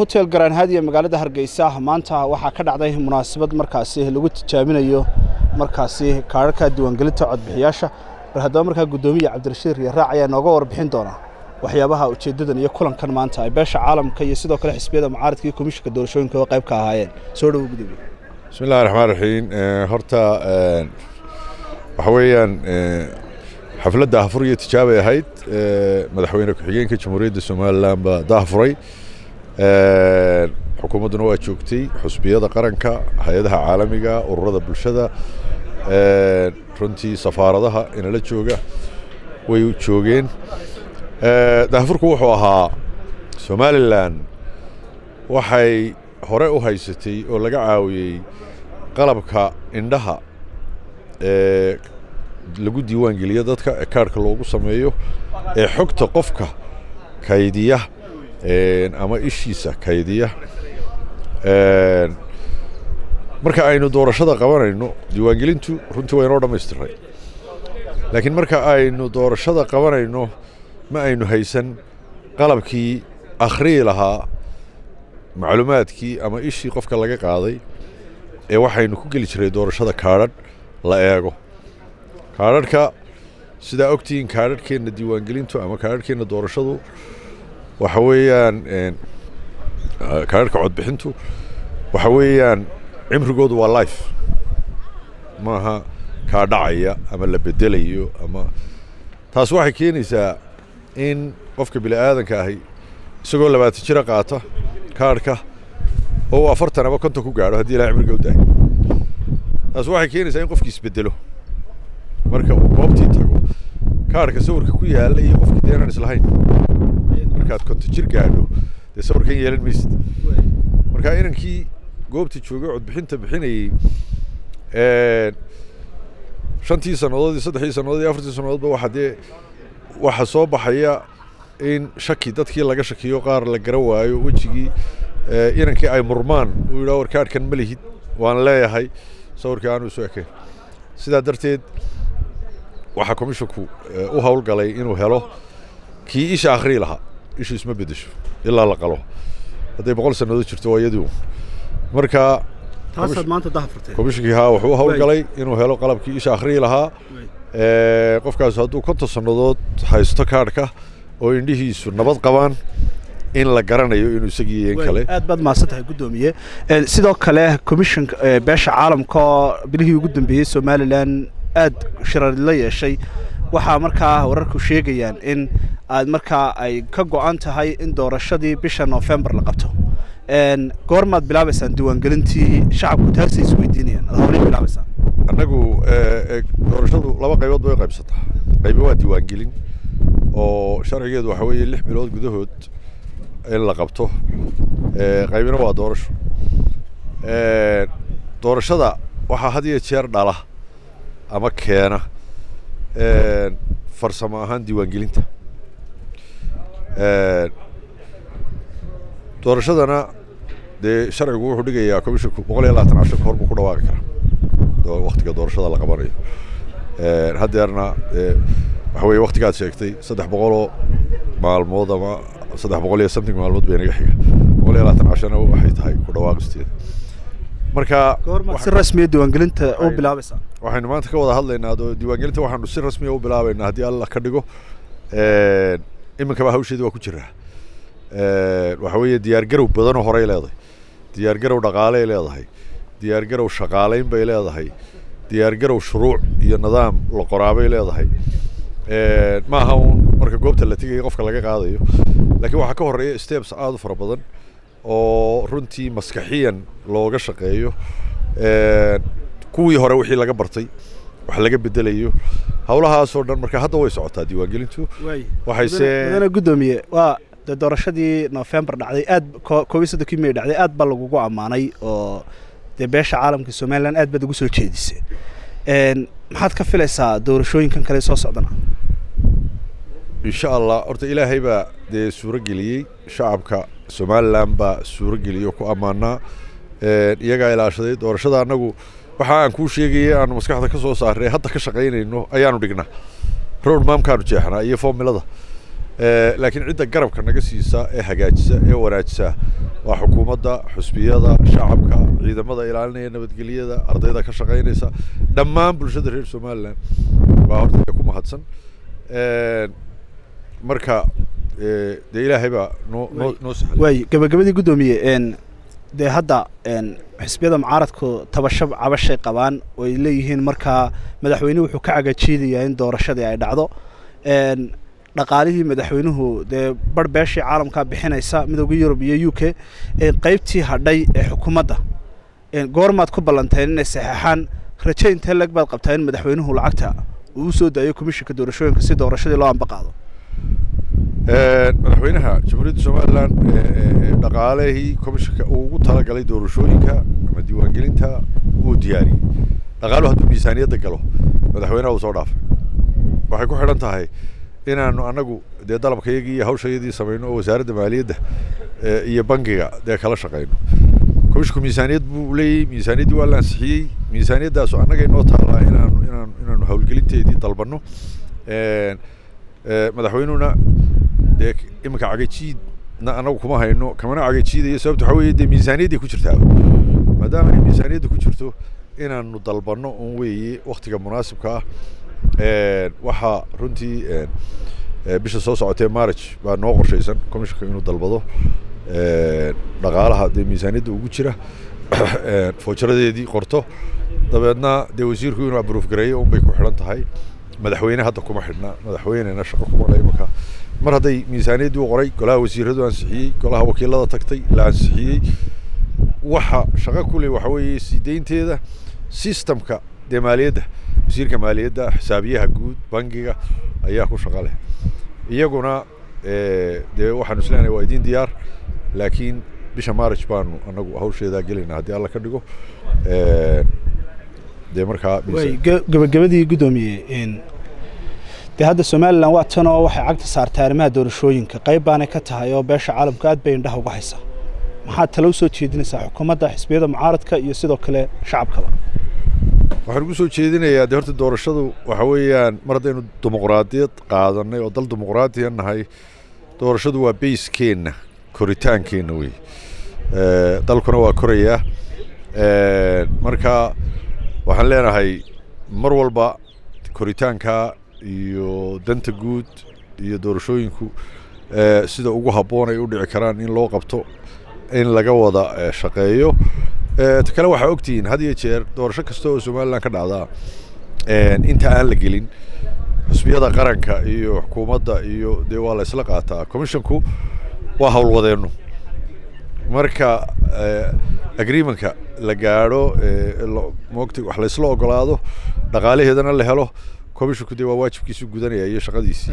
hotel garaanhaadiya magaalada hargeysa maanta waxaa ka dhacday munaasabad markaasi lagu tijaabinayo markaasi kaararka diiwaangelinta codbixiyaasha. Bal haddaba markaa guddoomiya cabdirashiid riyaraac ayaa nooga warbixin doona waxyaabaha ujeeddadan iyo kulankan maanta ay beesha caalamka iyo sidoo kale xisbiyada mucaaradka iyo komishinka doorashooyinka oo qayb ka ahaayeen. Soo dhowo gudoomiye bismi illahi raxmaan raxiim horta waxa weeyaan xafladda hafur iyo tijaabay ahayd. Madaxweyne ku-xigeenka jamhuuriyadda somalilan baa daafuray xukuumadduna waa joogtay xusbiyada qaranka hay'adaha caalamiga ururada bulshada runtii safaaradaha inala jooga way joogeen. Daafurku wuxuu ahaa somalilan waxay hore u haysatay oo laga caawiyey qalabka indhaha ee lagu diiwaan geliyo dadka ee kaarhka loogu sameeyo ee xogta qofka kaydiya ama ishiisa kaydiya. Marka aynu doorashada qabanayno diiwaangelintu runtii waa inoo dhammaystiray. Laakiin marka aynu doorashada qabanayno ma aynu haysan qalabkii akhriyi lahaa macluumaadkii ama ishii qofka laga qaaday ee waxaynu ku geli jiray doorashada kaadhadh la eego. Kaadhadhka sidaa ogtihiin kaadhadhkeenna diiwaangelintu ama kaadhadhkeenna doorashadu waxa weeyaan kaadhadhka codbixintu waxa weeyaan cimrigoodu waa life. Maaha kaa dhacaya ama la bedelayo ama taas waxay keenaysaa in qofka bini aadanka ahi isagoo labaatan jira qaata kaadhka oo uu afartan ama konton ku gaadho haddii ilahay cimriga u dahay taas waxay keenaysaa in qofkii isbedelo marka uu goobtii tago kaadhka sawirka ku yaalla iyo qofkii dee inaan islahayn markaad konton jir gaadho dee sawirkan yeelan maysid. Marka inankii goobta joogay codbixinta bixinayey shantii sannadood iyo saddexdii sannadood iyo afartii sannadoodba waxa dee waxa soo baxaya in shaki dadkii laga shakiyo qaar la gara waayo wejigii inankii ay murmaan. Uu yidhaha war kaadhkan ma lihid waan leeyahay sawirkii aanu isu ekayn sidaa darteed waxaa komishinku u howlgalay inuu helo kii isha akhrii lahaa ishu isma bedesho ilaa la qalo. Hadday boqol sannadood jirto waa iyadii marka komishinkii haa wuxuu howlgalay inuu helo qalabkii isha akhriyi lahaa. Qofkaas hadduu konton sannadood haysto kaadhka oo indhihiisu nabad qabaan in la garanayo inuu isagii in kale. Aad baad mahadsan tahay guddoomiye. Sidoo kale commissionka beesha caalamka oo bilihii ugu dambeeyey somalilan aad shirar la yeeshay. Waxaa markaa wararku sheegayaan in aad markaa ay ka go-an tahay in doorashadii bisha noofembar la qabto. Goormaad bilaabaysaan diiwaangelintii shacabku taagsa isweydiinayaan ad horey bilaabaysaan annagu doorashadu laba qaybood bay qaybsataa qaybo waa diiwaangelin oo sharcigeedu waxa weeye lix bilood gudahood in la qabto. Qaybina waa doorasho. Doorashada waxaa had iyo jeer dhala ama keena. Farsamo ahaan diiwaangelinta doorashadana dee sharcigu wuxuu dhigayaa commisshinku boqol iyo labaatan casho kahor buu ku dhawaaqi karaa. Waktiga doorashada la qabanayo. Haddeerna waxa weye waktigaad sheegtay saddex boqoloo maalmood ama saddex boqol iyo something maalmood bay naga xiga. Boqol iyo labaatan cashona waxay tahay ku dhawaaqisteeda marka si rasmiya diiwaangelinta u bilaabaysaa waxaynu maanta ka wada hadlaynaa diiwaangelinta waxaanu si rasmiya u bilaabaynaa haddii alla ka dhigo iminkaba hawsheedi waa ku jiraa waxa weeye diyaargarow badanoo horey leedahay. Diyaargarow dhaqaaley leedahay. Diyaargarow shaqaalayn bay leedahay. Diyaargarow shuruuc iyo nidaam la qoraabay leedahay. Ma aha uun marka goobta la tegaya qofka laga qaadayo. Laakiin waxaa ka horreeya steps aada u fara badan oo runtii maskaxiyan looga shaqeeyo. Kuwii hore wixii laga bartay wax laga bedelayo. Howlahaasoo dhan marka hadda way socotaa diiwaangelintu. Waxayse mudane guddoomiye. Waa dee doorashadii noofembar dhacday aad koob iyo soddonkii may dhacday aad baa lagugu ammaanay oo dee beesha caalamka somalilan aad baad ugu soo jeedisay. Maxaad ka filaysaa doorashooyinkan kale soo socdana? Insha allah horta ilaahay baa dee suuro geliyey shacabka somalilan baa suuro geliyey ku ammaanaa. Iyagaa ilaashaday doorashada annagu waxa aan kuu sheegayay aanu maskaxda ka soo saaray hadda ka shaqaynayno ayaanu dhignaa. Road maamkaanu jeexnaa iyo formilada laakiin cidda garabka naga siisa ee hagaajisa ee wanaajisa waa xukuumadda xusbiyada shacabka ciidamada ilaalinaya nabadgelyada ardayda ka shaqaynaysa. Dhammaan bulshada reer somalilan baa horta ku mahadsan. Marka dee ilaahay baa noo noo noo sahlay waay gabagabadii guddoomiye dee hadda xisbiyada mucaaradku tabasho cabashay qabaan oo ay leeyihiin markaa madaxweynuhu wuxuu ka cagajiidayaa in doorashadii ay dhacdo. Dhaqaalihii madaxweynuhu dee bar beeshii caalamkaa bixinaysa midooda yurub iyo u k qaybtii hadhay ee xukuumadda. Goormaad ku ballanteen inay saxeexaan raje intee leg baad qabtaa in madaxweynuhu lacagta uu u soo daayo komishinka doorashooyinka si doorashadii loo ambaqaado madaxweynaha jamhuuriyadda somalilan dhaqaalihii komishinka uu ugu talagalay doorashooyinka ama diiwaangelinta wuu diyaariyey. Dhaqaaluhu hadduu miisaaniyadda galo madaxweynaha uu soo dhaafay. Waxay ku xidhan tahay inaanu anagu dee dalabkayagii iyo hawshayadii samayno oo wasaaradda maaliyadda iyo bangiga dee kala shaqayno komishinku miisaaniyad buu leeyahy miisaaniyaddii waa la ansixiyey. Miisaaniyaddaasu annaga inoo taallaa inaanu inaanu inaanu hawlgelinteedii dalbanno. Madaxweynuhuna dee iminka cagajiidna anagu kuma hayno kamana cagajiidayo sababta waxaa weeye dee miisaaniyadday ku jirtaa maadaama ay miisaaniyadda ku jirto inaanu dalbanno un weeye waktiga munaasibka ah waxaa runtii bisha soo socotee march baa noo qorshaysan commissionka inuu dalbado dhaqaalaha dee miisaaniyadda ugu jira foojaradeedii qorto dabeedna dee wasiirku inuu abruuf gareeyo un bay ku xidhan tahay madaxweyne hadda kuma xidhna madaxweynena shaqo kuma le imaka mar hadday miisaaniyaddii u qoray golaha wasiiradu ansixiyey golaha wakiilada tagtay la ansixiyey. Waxa shaqo kule waxa weeye sii deynteeda systemka dee maaliyadda wasiirka maaliyadda xisaabiyaha guud bangiga ayaa ku shaqo leh. Iyaguna dee waxaanu isleenahay waa idiin diyaar laakiin bisha march baanu anagu hawsheedaa gelayna haddii alla ka dhigo. Dee markaa gabagabadii guddoomiye dee hadda somalilan waa tanoo waxay cagta saartay arrimaha doorashooyinka qayb baanay ka tahay oo beesha caalamka aad bay indhaha uga haysaa. Maxaad talo u soo jeedinaysaa xukuumadda xisbiyada mucaaradka iyo sidoo kale shacabkaba? Waxaan ugu soo jeedinayaa dee horta doorashadu waxa weeyaan mar haddaynu dimuqraadiyad qaadanay oo dal dimuqraadiya nahay doorashadu waa bayskeenna koritaankeenna wey dalkuna waa korayaa marka waxaan leenahay mar walba koritaanka iyo danta guud iyo doorashooyinku sida ugu habboon ay u dhici karaan in loo qabto in laga wada shaqeeyo. Ta kale waxaa ogtihiin had iyo jeer doorasho kasta oo somalilan ka dhacdaa inta aan la gelin xusbiyada qaranka iyo xukuumadda iyo dee waa la qaataa. Commissionku waa howlwadeenno marka agreementka la gaadho moogta wax laysla ogolaado dhaqaalaheedana la helo commissionku dee waa waajibkiisu gudanaya iyo shaqadiisii